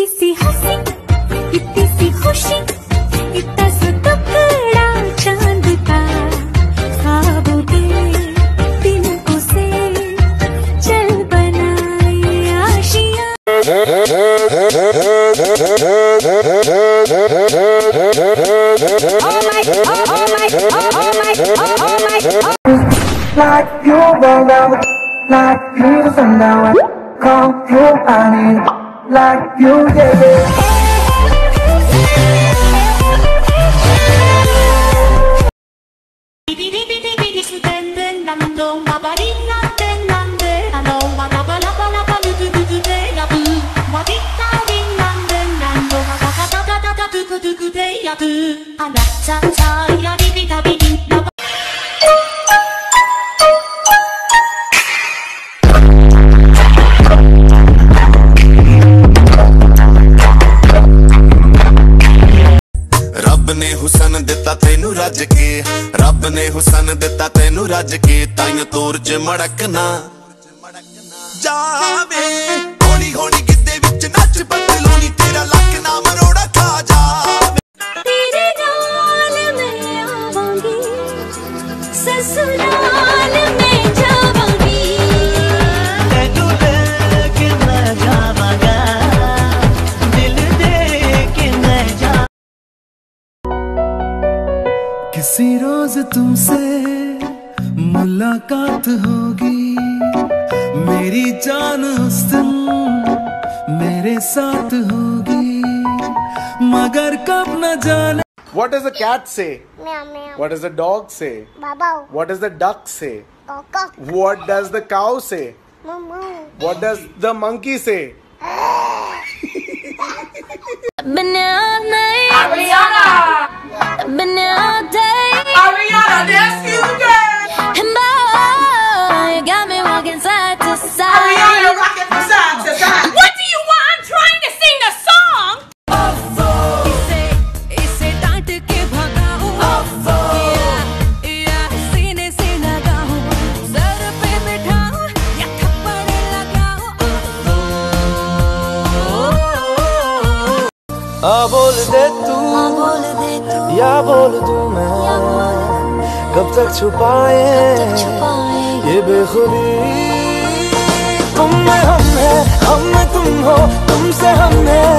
इतनी सी हंसी इतनी सी खुशी इतना सा टुकड़ा चांद का ख्वाबों के तिनकों से चल बनाए आशियां like you roll out, like you sundown, come through honey, like you did. I got some time, you're ਰੱਬ ਨੇ ਹੁਸਨ ਦਿੱਤਾ ਤੈਨੂੰ ਰੱਜ ਕੇ ਤਾਈਓ ਤੋਰ ਚ ਮੜਕਣਾ। ਜਾਵੇ, ਹੌਲੀ ਹੌਲੀ ਗਿੱਦੇ ਵਿੱਚ ਨੱਚ ਬਦਲੂਣੀ ਤੇਰਾ ਲੱਕ ਨਾ ਮਰੋੜਾ ਖਾ ਜਾ ਤੇਰੇ ਨਾਲ ਮੈਂ ਆਵਾਂਗੀ, ਸਸੁਰਾਲ किसी रोज तुमसे मुलाकात होगी मेरी जान उस दिन मेरे साथ होगी मगर कब न जाने What does the cat say? Meow meow. What does the dog say? Baba. What does the duck say? Coco. What does the cow say? Moo moo. What does the monkey say? Banana Ariana आ बोल दे तू। बोल दे तू। या बोल तू मैं। कब तक छुपाए? छुपाए? ये बेखुदी। तुम में हम है हम में तुम हो तुमसे हम है।